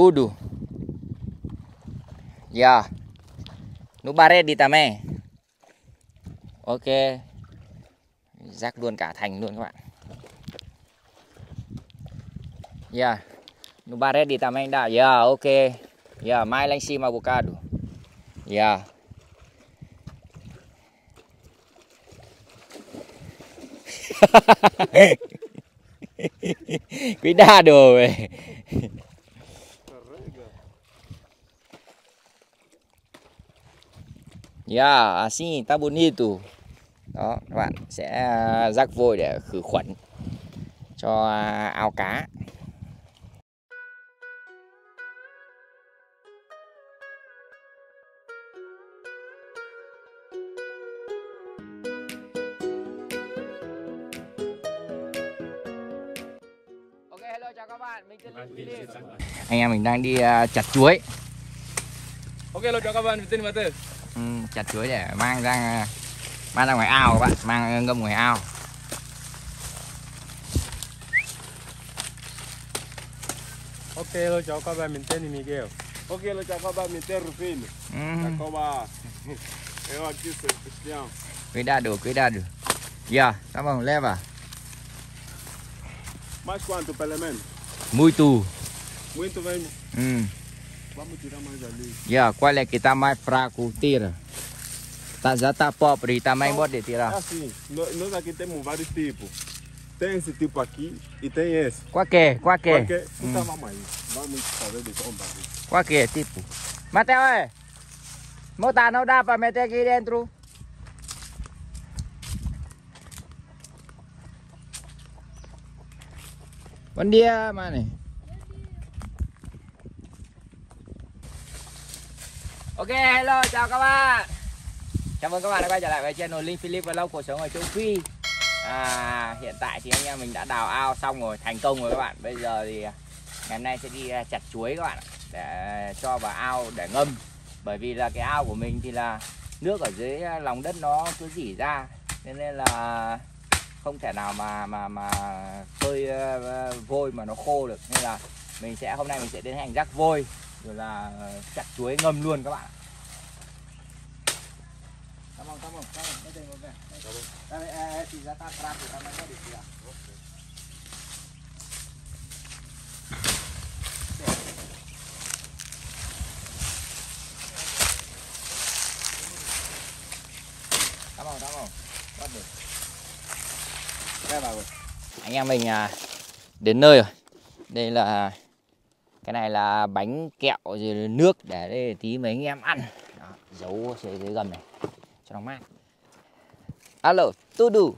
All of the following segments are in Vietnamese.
tudo. Yeah. No baré tame. Ok. Rác luôn cả thành luôn các bạn. Yeah. No baré tame đã. Yeah, ok. Yeah, mais lá em cima um bocado. Yeah. Cuidado, velho. Yeah, assim tá bonito. Đó, các bạn sẽ rắc vôi để khử khuẩn cho ao cá. Ok, hello chào các bạn, mình tên là Philip. Anh em mình đang đi uh, chặt chuối. Ok, hello chào các bạn, mình tên là Tư. Ừ, chặt chuối để mang ra mang ra ngoài ao các bạn, mang ngâm ngoài ao. Ok, hello chào các bạn, mình tên Miguel. Ok, hello chào các bạn, mình tên Rufino. Ừ, Jacoba. Eu aqui sou Cristiano. cuidado, cuidado. Yeah, tá bom, leva. Mais quanto, pelo menos? Muito. Muito bem. Ừ. Vamos tirar mais ali. Yeah, qual é que tá mais fraco, tira. Tá, já tá pobre, tá mais bom de É tirar. assim, nó- nós aqui temos vários tipos. Tem esse tipo aqui e tem esse. Qual que é? Qual que é? Porque, então vamos aí. Vamos fazer de compra aqui. Qual que é, tipo? Mateo, ơi. Mô tả nó đáp và mete aqui dentro. Bom dia, mano. Ok, hello, chào các bạn. Chào mừng các bạn đã quay trở lại với channel Linh Philip Vlog cuộc sống ở châu Phi. À, hiện tại thì anh em mình đã đào ao xong rồi, thành công rồi các bạn. Bây giờ thì à, ngày hôm nay sẽ đi à, chặt chuối các bạn để cho vào ao để ngâm bởi vì là cái ao của mình thì là nước ở dưới à, lòng đất nó cứ dỉ ra nên nên là không thể nào mà mà mà phơi vôi mà nó khô được nên là mình sẽ hôm nay mình sẽ tiến hành rắc vôi rồi là chặt chuối ngâm luôn các bạn ạ. Já tá fraco, tá mais pode tirar. Tá bom, tá bom. Bắt được. Đây vào rồi. Anh em mình à, đến nơi rồi. Đây là cái này là bánh kẹo rồi nước để đây tí mấy anh em ăn. Đó, giấu dưới, dưới gầm này cho nó mát. Alo, đủ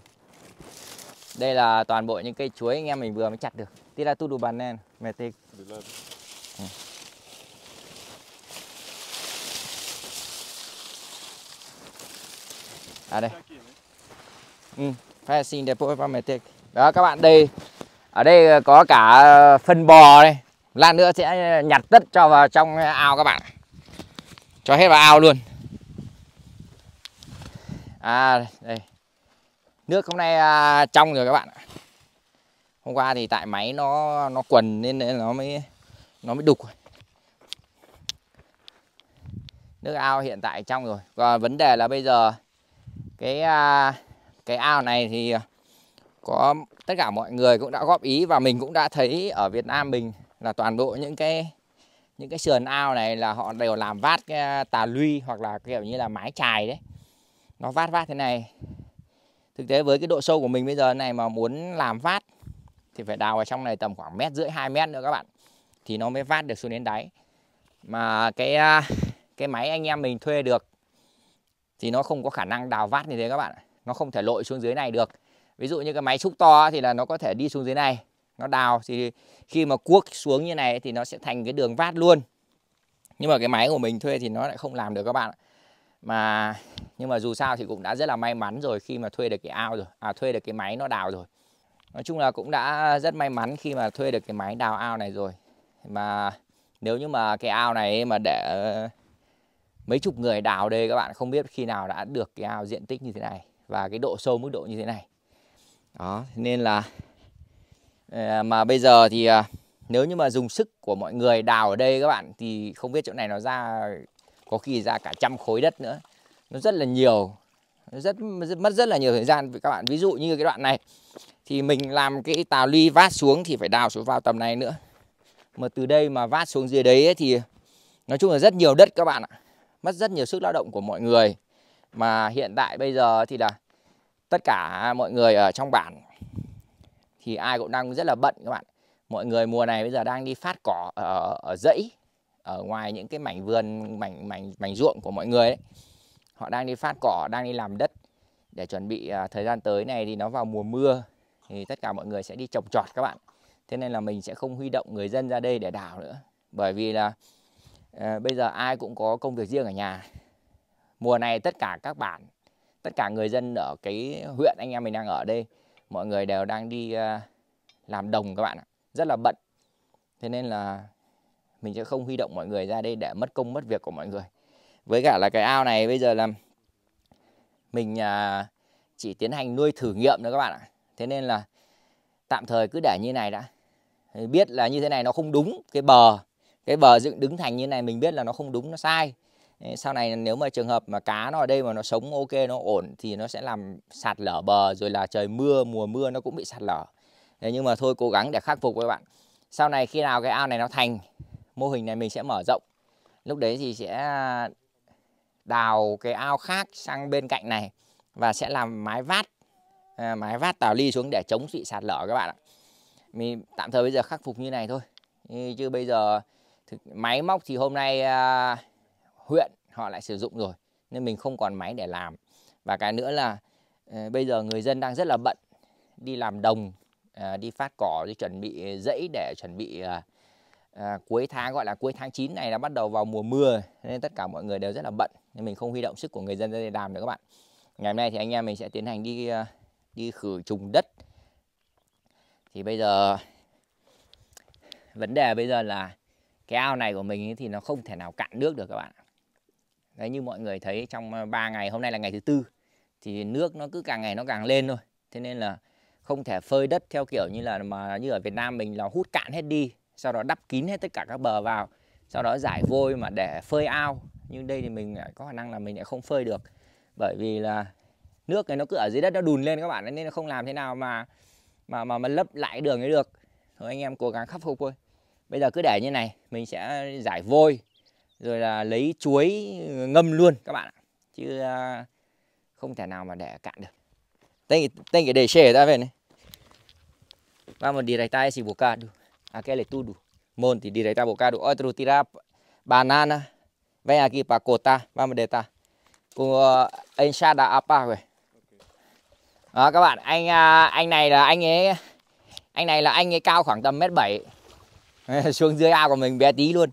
Đây là toàn bộ những cây chuối anh em mình vừa mới chặt được. Tí là tu đủ bàn nên mẹ tê. Ừ. À đây. Ừ, phải xin vào mẹ tê Đó các bạn đây ở đây có cả phân bò đây. Lát nữa sẽ nhặt tất cho vào trong ao các bạn. Cho hết vào ao luôn. À đây. Nước hôm nay à, trong rồi các bạn. ạ. Hôm qua thì tại máy nó nó quần nên nên nó mới nó mới đục. Nước ao hiện tại trong rồi. Còn vấn đề là bây giờ cái à, cái ao này thì có tất cả mọi người cũng đã góp ý và mình cũng đã thấy ở Việt Nam mình là toàn bộ những cái những cái sườn ao này là họ đều làm vát cái à, tà luy hoặc là kiểu như là mái chài đấy. Nó vát vát thế này. Thực tế với cái độ sâu của mình bây giờ này mà muốn làm vát thì phải đào vào trong này tầm khoảng mét rưỡi, hai mét nữa các bạn. Thì nó mới vát được xuống đến đáy. Mà cái à, cái máy anh em mình thuê được thì nó không có khả năng đào vát như thế các bạn nó không thể lội xuống dưới này được. Ví dụ như cái máy xúc to thì là nó có thể đi xuống dưới này nó đào thì khi mà cuốc xuống như này thì nó sẽ thành cái đường vát luôn. Nhưng mà cái máy của mình thuê thì nó lại không làm được các bạn ạ. mà, nhưng mà dù sao thì cũng đã rất là may mắn rồi khi mà thuê được cái ao rồi à thuê được cái máy nó đào rồi. Nói chung là cũng đã rất may mắn khi mà thuê được cái máy đào ao này rồi. Mà nếu như mà cái ao này mà để mấy chục người đào đây các bạn, không biết khi nào đã được cái ao diện tích như thế này và cái độ sâu mức độ như thế này. Đó, nên là Ờ, mà bây giờ thì ờ, nếu như mà dùng sức của mọi người đào ở đây các bạn thì không biết chỗ này nó ra có khi ra cả trăm khối đất nữa. Nó rất là nhiều nó rất, rất mất rất là nhiều thời gian. Các bạn ví dụ như cái đoạn này thì mình làm cái tàu ly vát xuống thì phải đào xuống vào tầm này nữa. Mà từ đây mà vát xuống dưới đấy ấy, thì nói chung là rất nhiều đất các bạn ạ. Mất rất nhiều sức lao động của mọi người. Mà hiện tại bây giờ thì là tất cả mọi người ở trong bản thì ai cũng đang rất là bận các bạn. Mọi người mùa này bây giờ đang đi phát cỏ ở, ở dãy ở ngoài những cái mảnh vườn mảnh mảnh mảnh ruộng của mọi người ấy. họ đang đi phát cỏ đang đi làm đất. Để chuẩn bị uh, thời gian tới này thì nó vào mùa mưa thì tất cả mọi người sẽ đi trồng trọt các bạn. Thế nên là mình sẽ không huy động người dân ra đây để đào nữa. Bởi vì là uh, bây giờ ai cũng có công việc riêng ở nhà. Mùa này tất cả các bản tất cả người dân ở cái huyện anh em mình đang ở đây mọi người đều đang đi ờ, làm đồng các bạn ạ. Rất là bận. Thế nên là mình sẽ không huy động mọi người ra đây để mất công, mất việc của mọi người. Với cả là cái ao này bây giờ là mình ờ, chỉ tiến hành nuôi thử nghiệm nữa các bạn ạ. Thế nên là tạm thời cứ để như này đã. Biết là như thế này nó không đúng cái bờ. Cái bờ dựng, đứng thành như này mình biết là nó không đúng, nó sai sau này nếu mà trường hợp mà cá nó ở đây mà nó sống ok nó ổn thì nó sẽ làm sạt lở bờ rồi là trời mưa mùa mưa nó cũng bị sạt lở. Thế nhưng mà thôi cố gắng để khắc phục các bạn. Sau này khi nào cái ao này nó thành mô hình này mình sẽ mở rộng. Lúc đấy thì sẽ đào cái ao khác sang bên cạnh này và sẽ làm mái vát à, mái vát tàu ly xuống để chống bị sạt lở các bạn ạ. Mình tạm thời bây giờ khắc phục như này thôi. Chứ bây giờ thực, máy móc thì hôm nay à, huyện họ lại sử dụng rồi nên mình không còn máy để làm. Và cái nữa là ờ, bây giờ người dân đang rất là bận đi làm đồng ờ, đi phát cỏ đi chuẩn bị dãy để chuẩn bị à, cuối tháng gọi là cuối tháng 9 này là bắt đầu vào mùa mưa nên tất cả mọi người đều rất là bận nên mình không huy động sức của người dân ra đây làm nữa các bạn. Ngày hôm nay thì anh em mình sẽ tiến hành đi đi khử trùng đất. Thì bây giờ vấn đề bây giờ là cái ao này của mình thì nó không thể nào cạn nước được các bạn đấy, như mọi người thấy trong ờ, 3 ngày, hôm nay là ngày thứ tư, thì nước nó cứ càng ngày nó càng lên thôi. Thế nên là không thể phơi đất theo kiểu như là mà như ở Việt Nam mình là hút cạn hết đi, sau đó đắp kín hết tất cả các bờ vào, sau đó giải vôi mà để phơi ao. Nhưng đây thì mình có khả năng là mình lại không phơi được. Bởi vì là nước này nó cứ ở dưới đất nó đùn lên các bạn nên nó không làm thế nào mà mà mà mà lấp lại đường ấy được. Thôi anh em cố gắng khắc phục thôi. Bây giờ cứ để như này, mình sẽ giải vôi rồi là lấy chuối ngâm luôn các bạn ạ chứ à, không thể nào mà để cạn được tên tên tem, tem que descer, tá vendo? Vamos direitar esse bocado. Aquele tudo. Monte, direitar bocado. Outro tirar banana. Vem aqui para cortar. Vamos deitar. cùng uh, enxada a apa rồi. Ờ, Đó các bạn, anh à, anh này là anh ấy anh này là anh ấy cao khoảng tầm mét bảy xuống dưới ao của mình bé tí luôn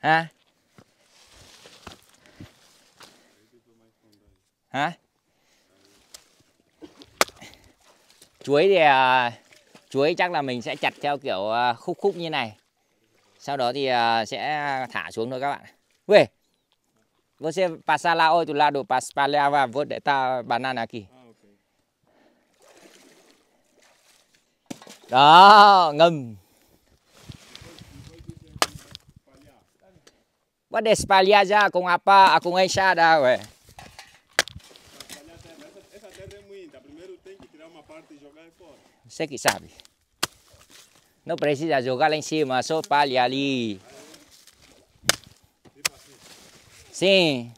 ha? Hả chuối thì uh, chuối chắc là mình sẽ chặt theo kiểu uh, khúc khúc như này. Sau đó thì uh, sẽ thả xuống thôi các bạn. Ué, você passar lá outro lado para espalhar a vou deitar banana aqui đó ngâm Pode espalhar já com a pá, com a enxada, ué. Você que sabe. Não precisa jogar lá em cima, só palha ali. Sim.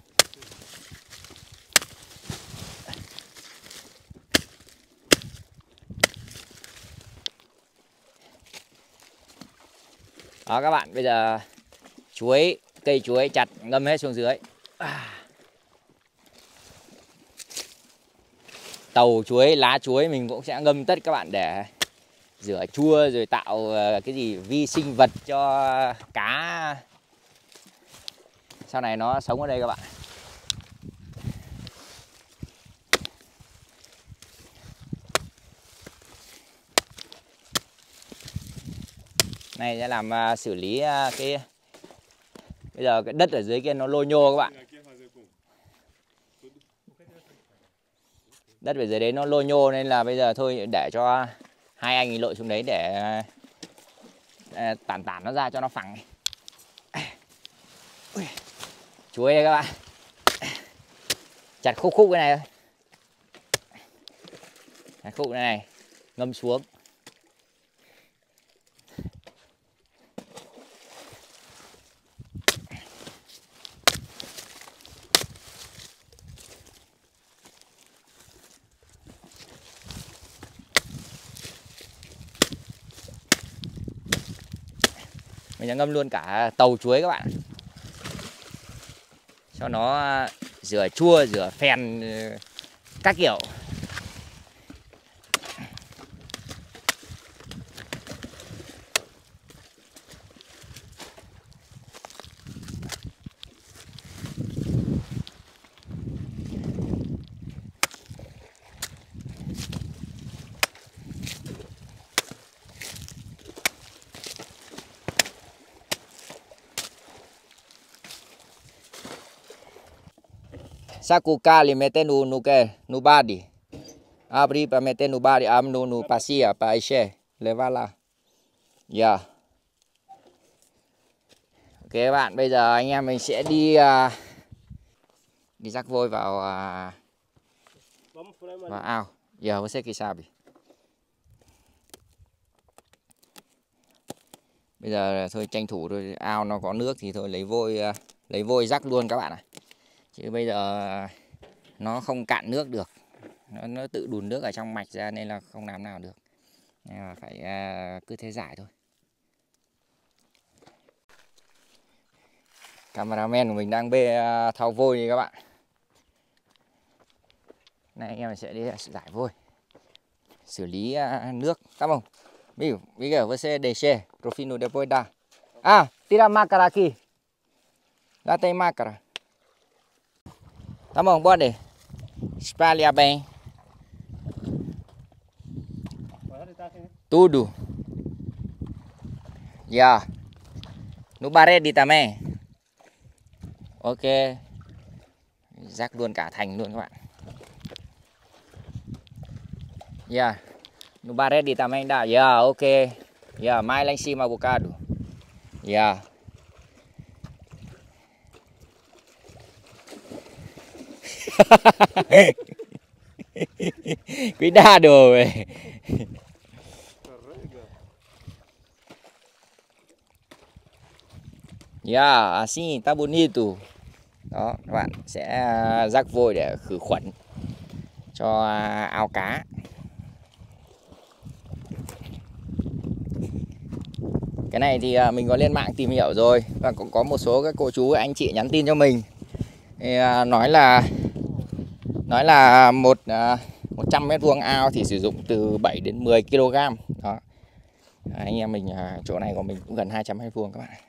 Đó các bạn, bây giờ chuối, cây chuối chặt, ngâm hết xuống dưới. À. tàu chuối, lá chuối mình cũng sẽ ngâm tất các bạn để rửa chua rồi tạo ờ, cái gì vi sinh vật cho cá sau này nó sống ở đây các bạn này, sẽ làm ờ, xử lý ờ, cái bây giờ cái đất ở dưới kia nó lôi nhô các bạn. Đất ở dưới đấy nó lôi nhô nên là bây giờ thôi, để cho hai anh lội xuống đấy để à, tản tản nó ra cho nó phẳng. Chuối đây các bạn. Chặt khúc khúc cái này thôi. Chặt khúc cái này, ngâm xuống. Mình đã ngâm luôn cả tàu chuối các bạn. Cho nó à, rửa chua, rửa phèn ừ, các kiểu. Sakuka li mete nu nu ke nu badi. Abri pa mete nu badi am nu nu pasia pa ishe levala. Dạ. Ok các bạn, bây giờ anh em mình sẽ đi uh, đi rắc vôi vào uh, vào ao. Giờ mới xem kỳ sao bị. Bây giờ thôi tranh thủ thôi, ao nó có nước thì thôi lấy vôi uh, lấy vôi rắc luôn các bạn ạ. Chứ bây giờ nó không cạn nước được. Nó, nó tự đùn nước ở trong mạch ra nên là không làm nào được. Nên là phải uh, cứ thế giải thôi. Cameraman của mình đang bê uh, thau vôi đi các bạn. Này anh em sẽ đi giải vôi. Xử lý uh, nước. cảm ơn bây giờ você deixe pro fino depois depoida Ah, tira a máscara aqui. Tem máscara. Tá bom, pode. Espalha bem. Pode estar aqui. ba rê đi tà também. Ok. Rác luôn cả thành luôn các bạn. Dạ. Yeah. đi tà também đã. Yeah, ok. Dạ, yeah, mais lá em cima um bocado. Yeah. Cuidado, velho. Carrega. Yeah, así está bonito. Đó, các bạn sẽ à, rắc vôi để khử khuẩn cho à, ao cá. Cái này thì à, mình có lên mạng tìm hiểu rồi và cũng có một số các cô chú anh chị nhắn tin cho mình. Thì nói là nói là một à, 100 mét vuông ao thì sử dụng từ 7 đến 10 kg. Đó. À, anh em mình à, chỗ này của mình cũng gần 200 mét vuông các bạn.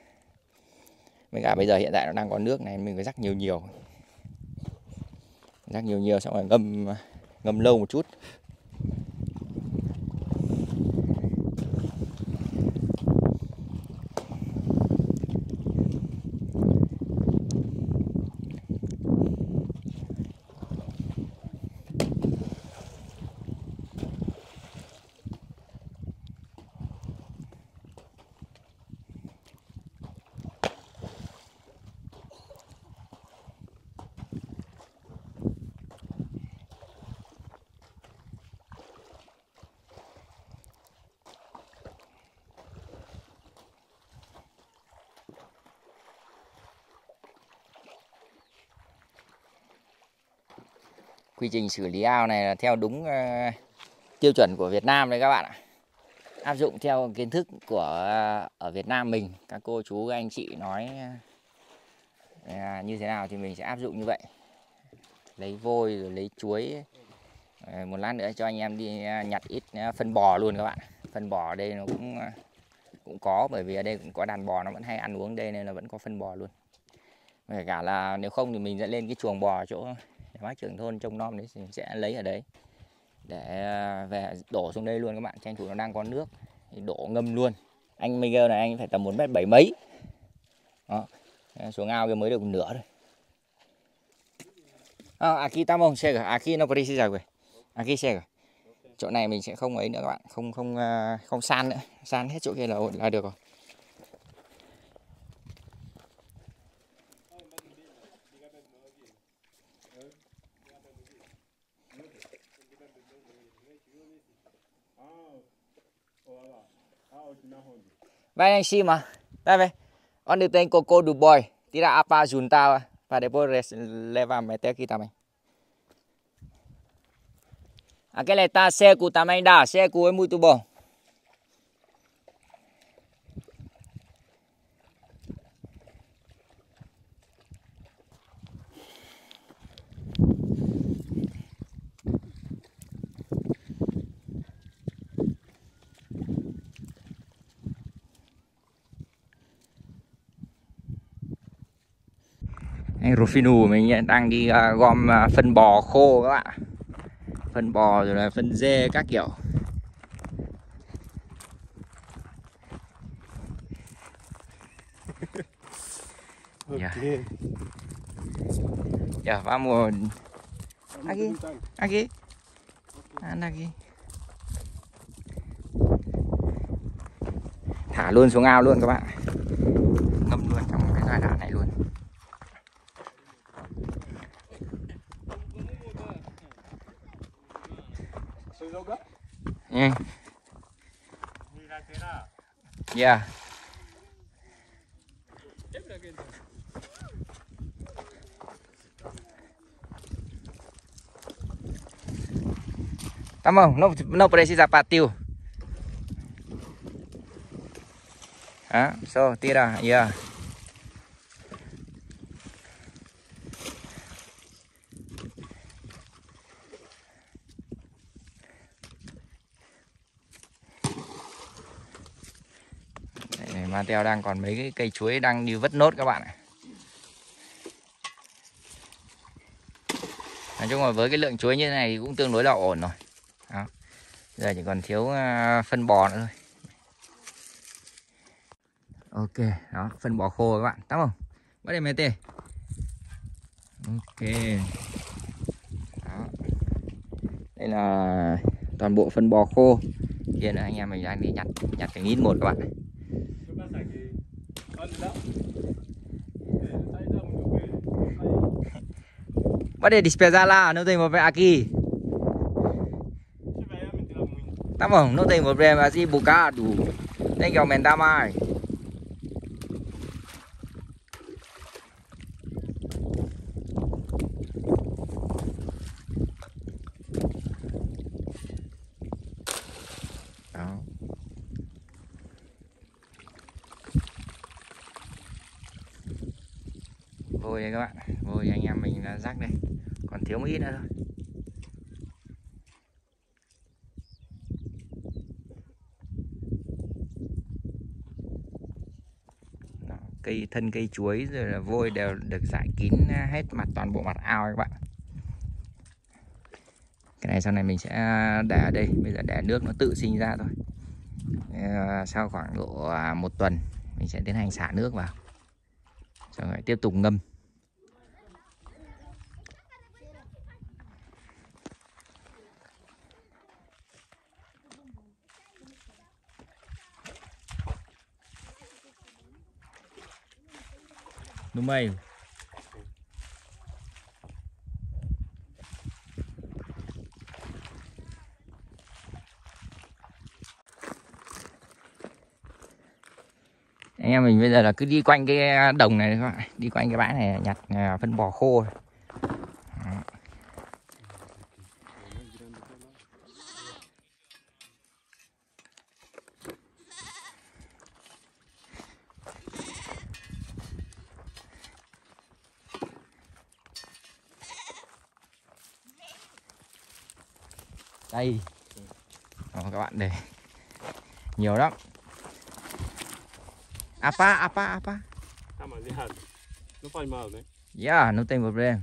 Với cả bây giờ hiện tại nó đang có nước này mình phải rắc nhiều nhiều. Rắc nhiều nhiều xong rồi ngâm à, ngâm lâu một chút. Quy trình xử lý ao này là theo đúng ờ, tiêu chuẩn của Việt Nam đấy các bạn ạ. Áp dụng theo kiến thức của ờ, ở Việt Nam mình, các cô chú các anh chị nói ờ, à, như thế nào thì mình sẽ áp dụng như vậy. Lấy vôi rồi lấy chuối. Một lát nữa cho anh em đi nhặt ít phân bò luôn các bạn. Phân bò ở đây nó cũng cũng có bởi vì ở đây cũng có đàn bò nó vẫn hay ăn uống đây nên là vẫn có phân bò luôn. Kể cả là nếu không thì mình sẽ lên cái chuồng bò ở chỗ nhà trưởng thôn trông nom đấy sẽ lấy ở đấy. Để à, về đổ xuống đây luôn các bạn tranh thủ nó đang có nước thì đổ ngâm luôn. Anh Miguel này anh phải tầm một mét bảy mấy. Đó à, xuống ao kia mới được nửa thôi. À, aquí estamos chega aquí no precisa güey aquí rồi. chỗ này mình sẽ không ấy nữa các bạn. Không không à, không san nữa. San hết chỗ kia là là được rồi. Vai em cima. Vai, vai. Onde tem cocô do boy? Tira a pá juntar para depois res- levar meter aqui também. Aquele tá seco também dá. Seco é muito bom. Rufino mình đang đi à, gom à, phân bò khô các bạn. Phân bò rồi là phân dê các kiểu. Ok. ya vamos tentar. aquí anda aquí thả luôn xuống ao luôn các bạn. Ngâm luôn trong cái giai đoạn này luôn Você jogar? Ừ. Yeah. Tá bom, não, não precisa partiu. Ah, só tira, yeah. Đây, Mateo đang còn mấy cái cây chuối đang đi vất nốt các bạn ạ. Nói chung là với cái lượng chuối như thế này thì cũng tương đối là ổn rồi. Đó. Giờ chỉ còn thiếu ờ, phân bò nữa thôi. Ok, đó, phân bò khô các bạn, tắm không? Bắt đi mẹ tê. Ok. Đó. Đây là toàn bộ phân bò khô. Kia nữa anh em mình đang đi nhặt nhặt cái nghìn một các bạn. Vai passar aqui. Olha lá. Sai da muito bem. Sai. Bắt despesar lá, não tem problema aqui. Se vai mentira muito. Tá bom, não tem problema assim, bocado. Tem que aumentar mais. Đó. Vôi đây các bạn, vôi anh em mình là rắc đây. Còn thiếu một ít nữa thôi. Đó, cây thân cây chuối rồi là vôi đều được giải kín à, hết mặt toàn bộ mặt ao các bạn. Cái này sau này mình sẽ à, để ở đây bây giờ để nước nó tự sinh ra thôi. Sau khoảng độ à, một tuần mình sẽ tiến hành xả nước vào. Xong rồi tiếp tục ngâm. No meio. Anh em mình bây giờ là cứ đi quanh cái đồng này các bạn, đi quanh cái bãi này nhặt à, phân bò khô. Đó. Đây. Đó, các bạn đây. Nhiều lắm. Apa, apa, apa. Não faz mal, né? Yeah, não tem problema.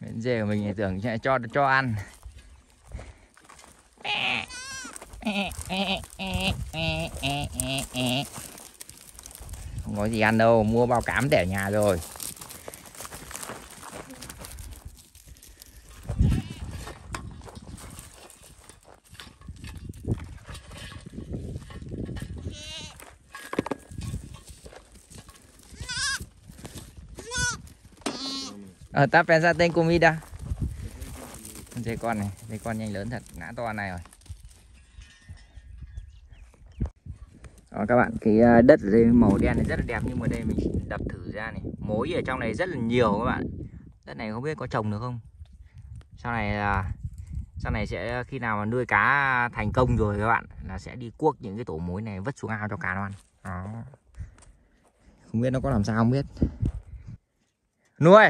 Miếng dê của mình thì tưởng sẽ cho cho ăn. Không có gì ăn đâu, mua bao cám để ở nhà rồi. Ờ ta pensate en comida. Dây con này, dây con nhanh lớn thật, ngã to này rồi. Đó, các bạn cái ờ, đất ở đây màu đen này rất là đẹp nhưng mà đây mình đập thử ra này. Mối ở trong này rất là nhiều các bạn. Đất này không biết có trồng được không? Sau này là sau này sẽ ờ, khi nào mà nuôi cá thành công rồi các bạn là sẽ đi cuốc những cái tổ mối này vứt xuống ao cho cá nó ăn. Đó. Không biết nó có làm sao không biết. Nuôi!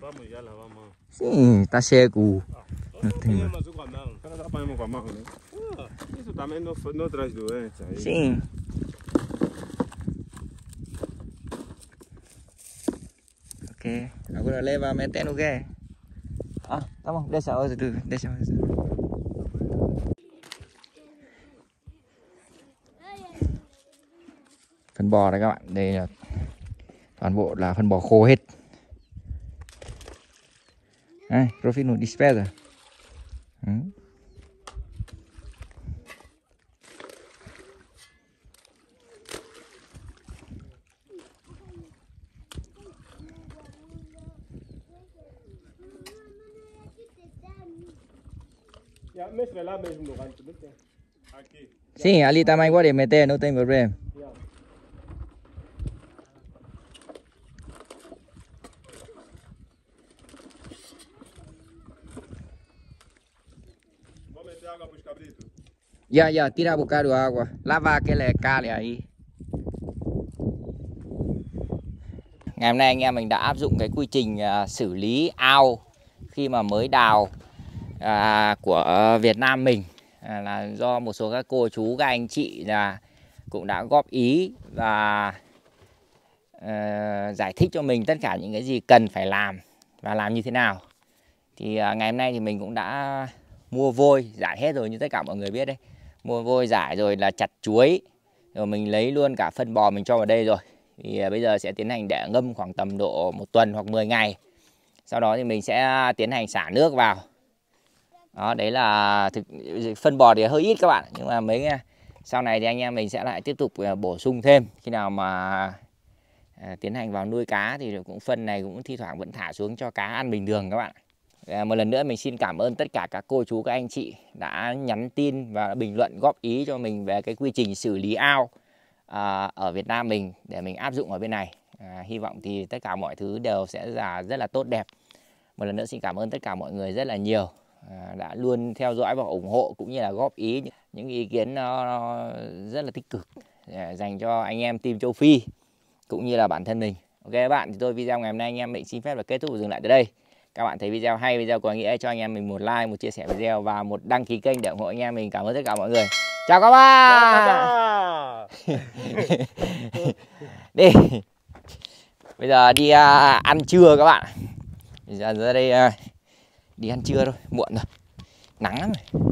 Vamos ya la vamos. Sim, tá cego. Não tem. Tem mais um com a mão. Cara, dá pra ir com a mão, né? Ah, Isso também não, foi- não traz doença. aí. Sim. Ok, agora leva a meter no quê? Ah, tá bom, deixa hoje tu, deixa hoje. Phân bò đây các bạn, đây là toàn bộ là phân bò khô hết. Đây, Profino rồi Ừ. Já, mestre lá mesmo no rancho, não tem? Aqui. Sim, ali também pode meter, não tem problema. Já. Vou. Ya, ya, tira a buscar agua. Lava aquel cale ahí. Ngày hôm nay anh em mình đã áp dụng cái quy trình à, xử lý ao khi mà mới đào à, của Việt Nam mình. À, là do một số các cô chú các anh chị là cũng đã góp ý và à, giải thích cho mình tất cả những cái gì cần phải làm và làm như thế nào. Thì à, ngày hôm nay thì mình cũng đã mua vôi giải hết rồi như tất cả mọi người biết đấy. Mua vôi giải rồi là chặt chuối rồi mình lấy luôn cả phân bò mình cho vào đây rồi. Thì à, bây giờ sẽ tiến hành để ngâm khoảng tầm độ một tuần hoặc 10 ngày. Sau đó thì mình sẽ tiến hành xả nước vào đó đấy là thực phân bò thì hơi ít các bạn nhưng mà mấy nghe sau này thì anh em mình sẽ lại tiếp tục à, bổ sung thêm khi nào mà à, tiến hành vào nuôi cá thì cũng phân này cũng thi thoảng vẫn thả xuống cho cá ăn bình thường các bạn À, một lần nữa mình xin cảm ơn tất cả các cô chú các anh chị đã nhắn tin và bình luận góp ý cho mình về cái quy trình xử lý ao à, ở Việt Nam mình để mình áp dụng ở bên này. À, hy vọng thì tất cả mọi thứ đều sẽ là rất là tốt đẹp. Một lần nữa xin cảm ơn tất cả mọi người rất là nhiều À, đã luôn theo dõi và ủng hộ cũng như là góp ý những- ý kiến nó, nó rất là tích cực à, dành cho anh em team châu Phi cũng như là bản thân mình. Ok các bạn, thì tôi video ngày hôm nay anh em mình xin phép và kết thúc và dừng lại tại đây. Các bạn thấy video hay video có nghĩa cho anh em mình một like một chia sẻ video và một đăng ký kênh để ủng hộ anh em mình. Cảm ơn tất cả mọi người. Chào các bạn! Đi bây giờ đi uh, ăn trưa các bạn. Bây giờ ra đây uh, đi ăn trưa thôi muộn rồi. Nắng lắm rồi